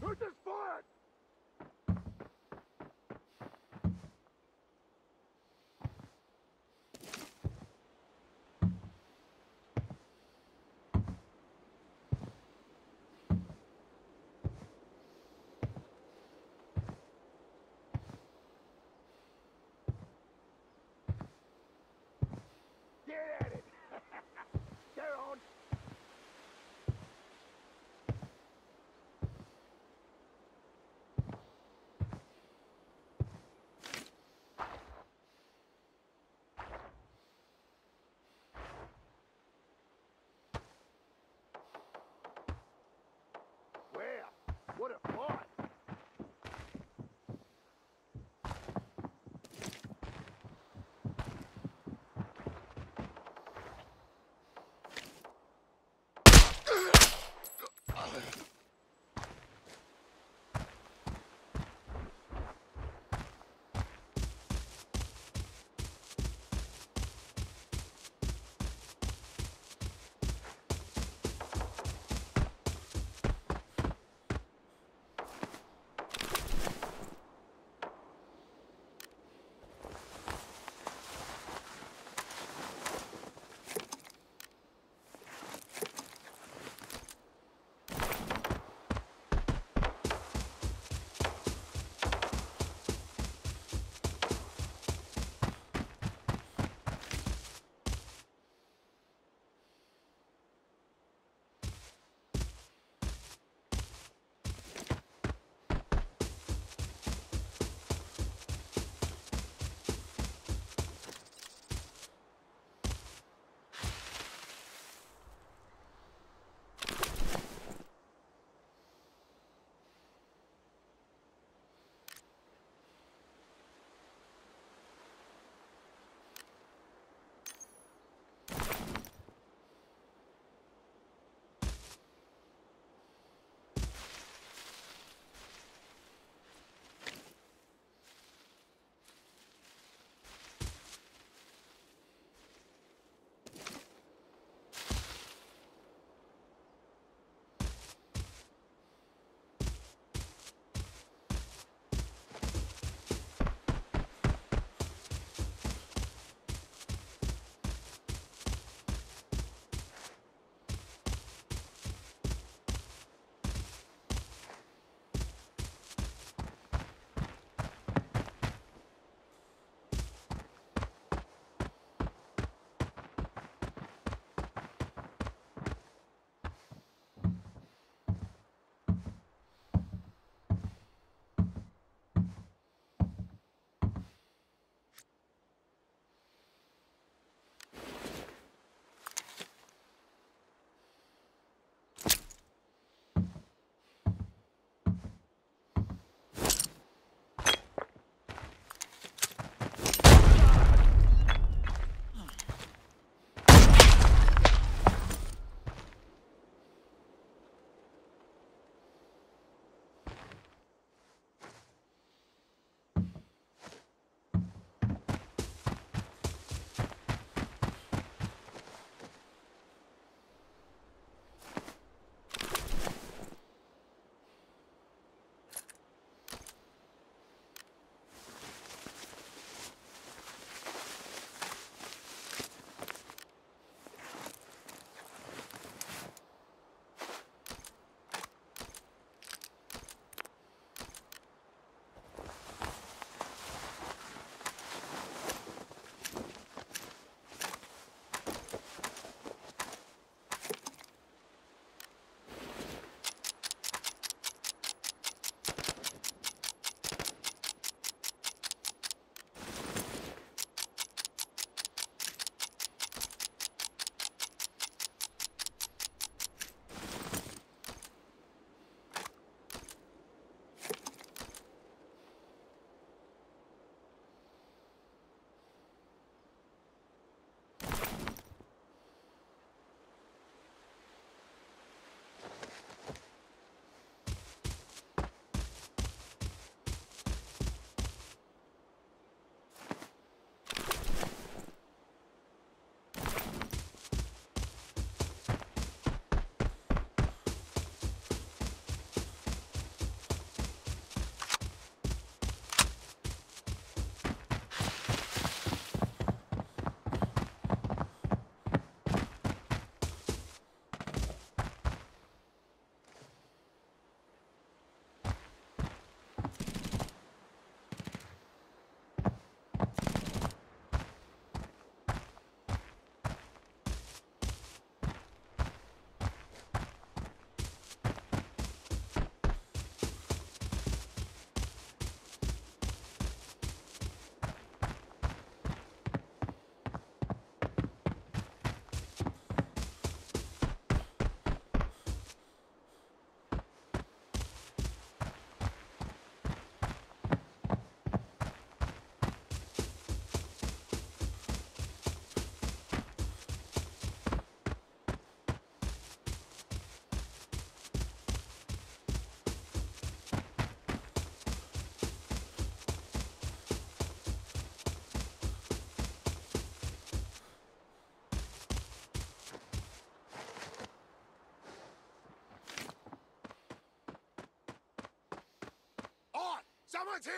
Who's this foot? 什么词？